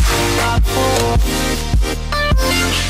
Tá Thank you.